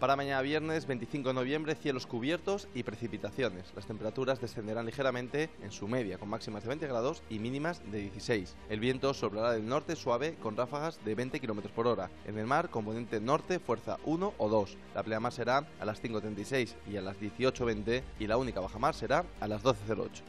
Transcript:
Para mañana viernes 25 de noviembre, cielos cubiertos y precipitaciones. Las temperaturas descenderán ligeramente en su media, con máximas de 20 grados y mínimas de 16. El viento soplará del norte suave con ráfagas de 20 km por hora. En el mar, componente norte, fuerza 1 o 2. La pleamar será a las 5.36 y a las 18.20 y la única bajamar será a las 12.08.